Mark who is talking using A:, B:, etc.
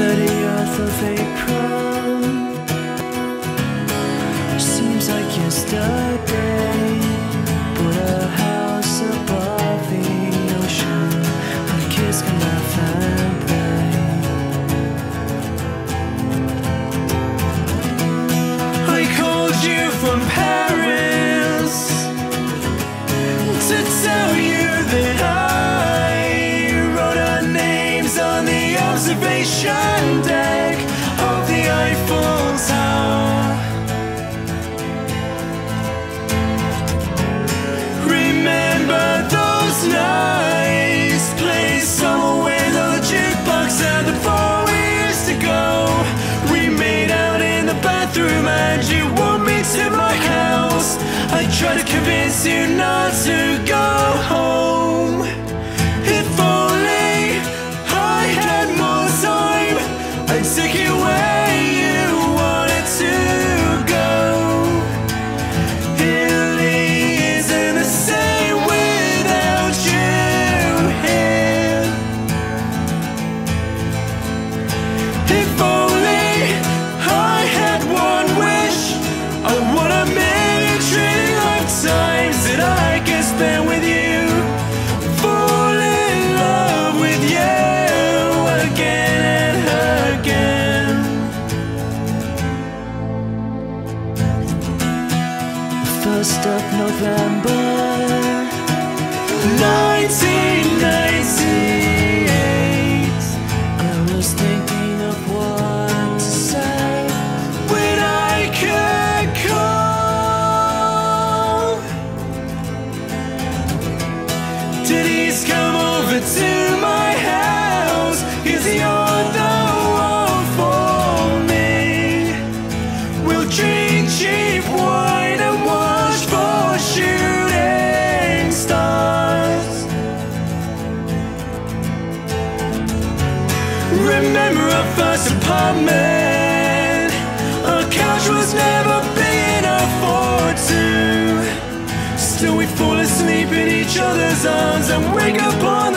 A: of April Seems like yesterday. But a house above the ocean. Where kids can laugh and play I called you from Paris To tell you that I Wrote our names on the observation you not to go home spend with you. Fall in love with you again and again. First of November 1998 our apartment? Our couch was never big enough for two. Still, we fall asleep in each other's arms and wake up on